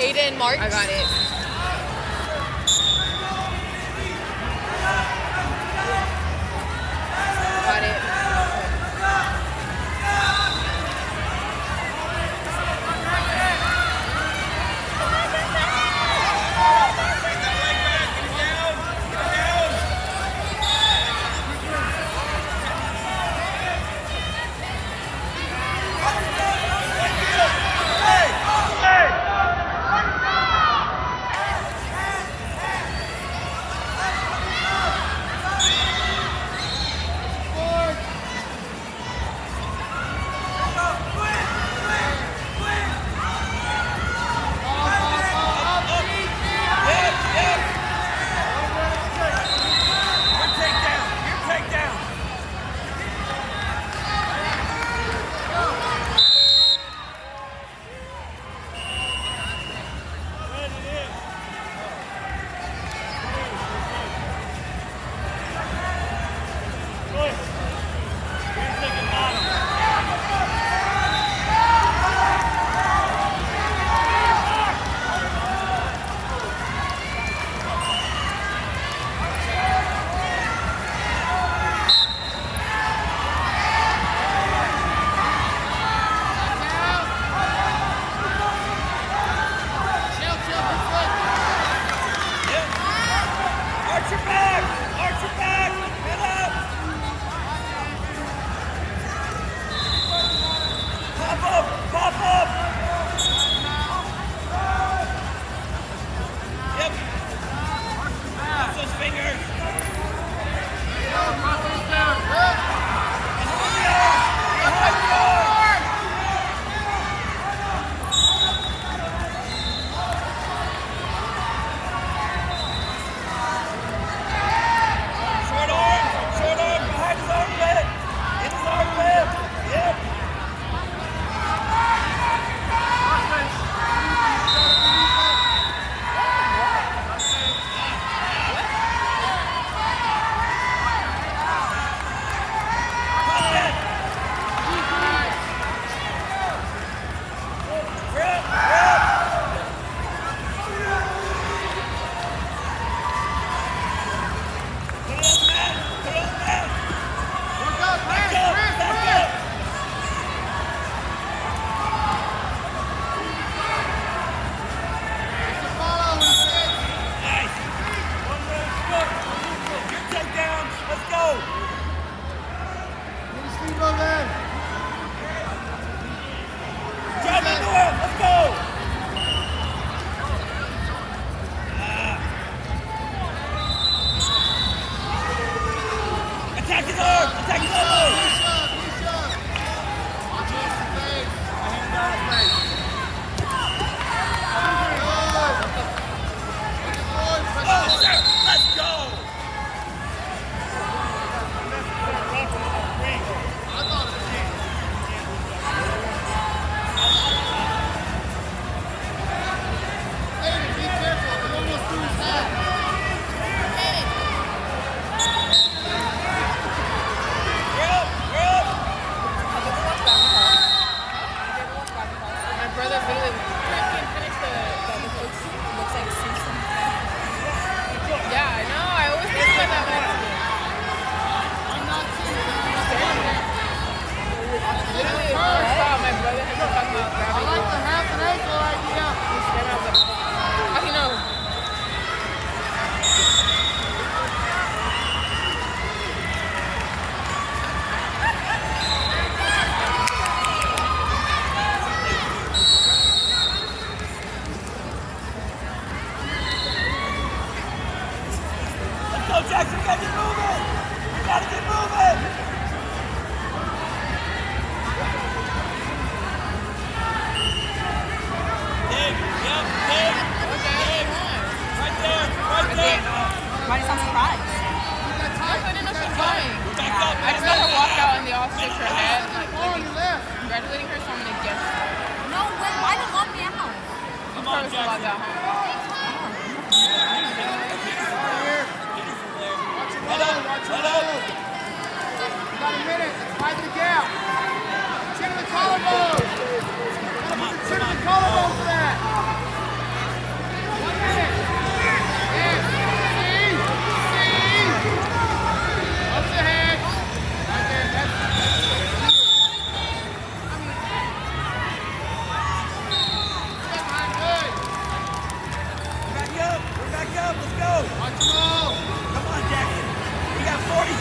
Aiden Marks. I got it. Why do you sound? I just got her walk out and they all shook her head. Like, like congratulating her, so I'm going to guess. No, when, why did you lock me out? Of course, I logged out home. Let up, let up. You got a minute. Widen the gap. Chin to the collarbone.